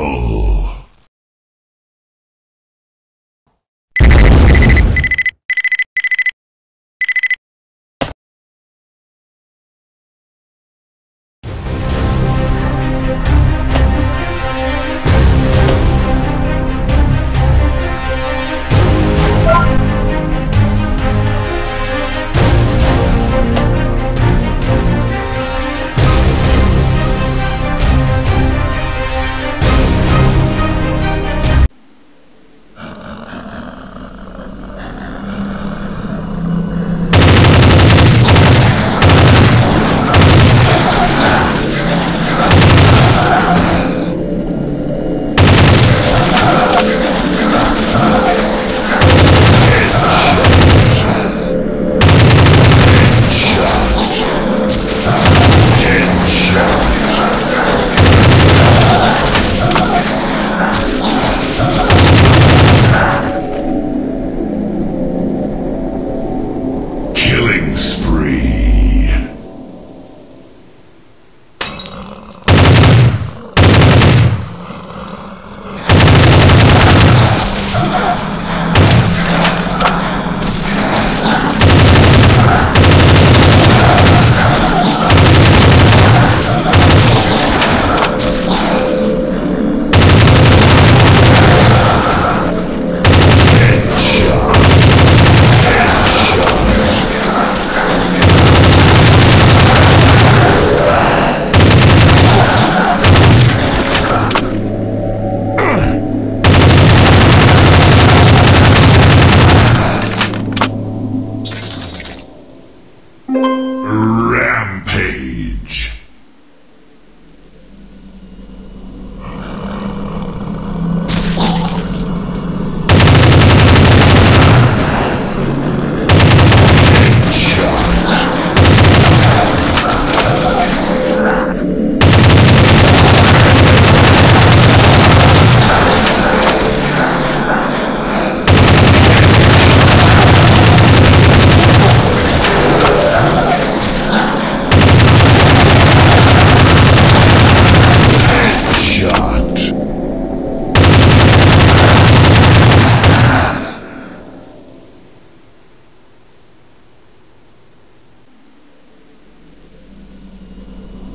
Double.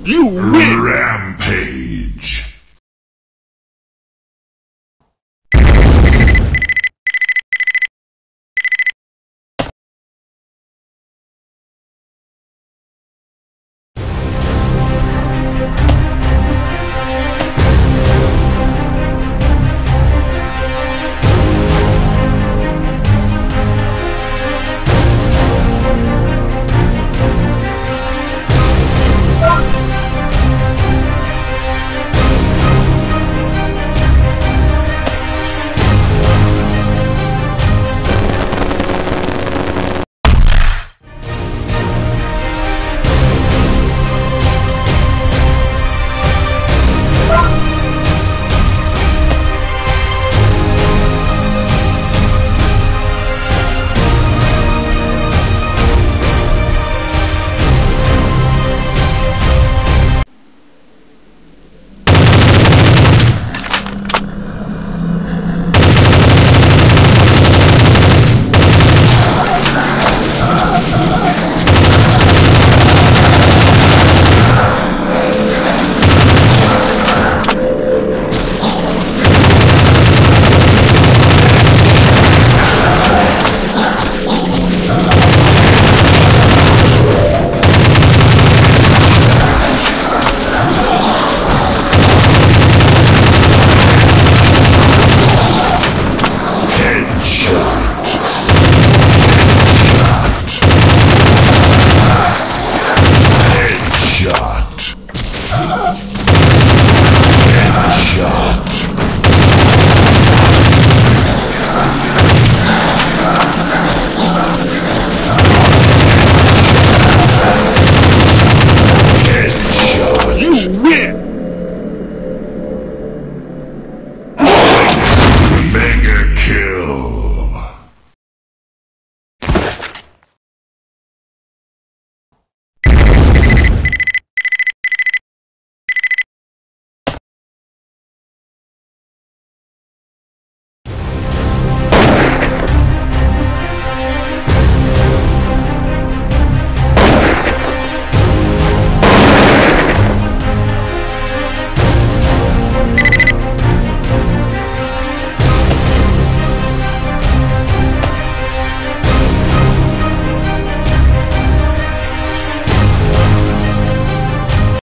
You win! Rampage!